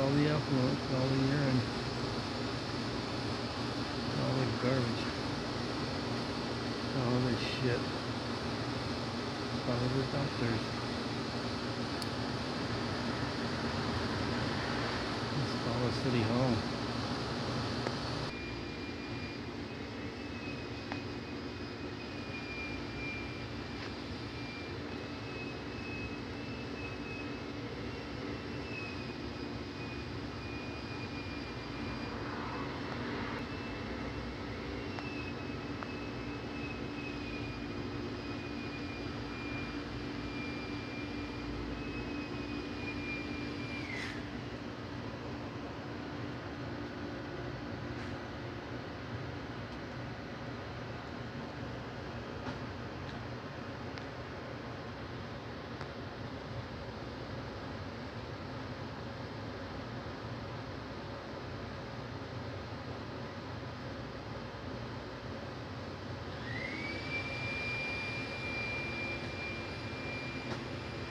all the effluent, all the urine, all the garbage, all the shit, all the dumpsters. Let's call the city hall.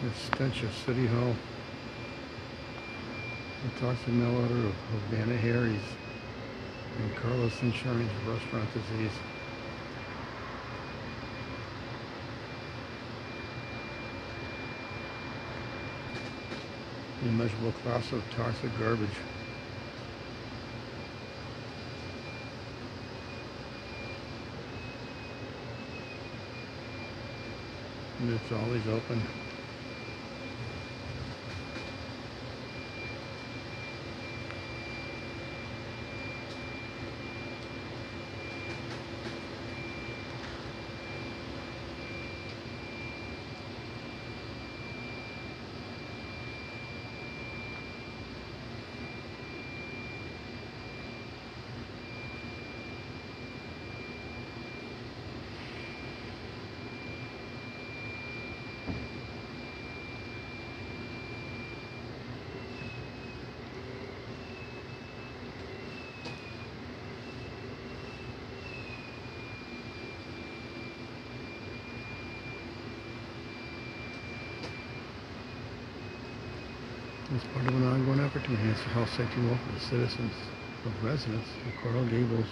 The stench of City Hall. The toxic malodor of Havana Harry's and Carlos Sunshine's restaurant disease. The immeasurable class of toxic garbage. And it's always open. As part of an ongoing effort to enhance the health safety and welfare of citizens of residents of Coral Gables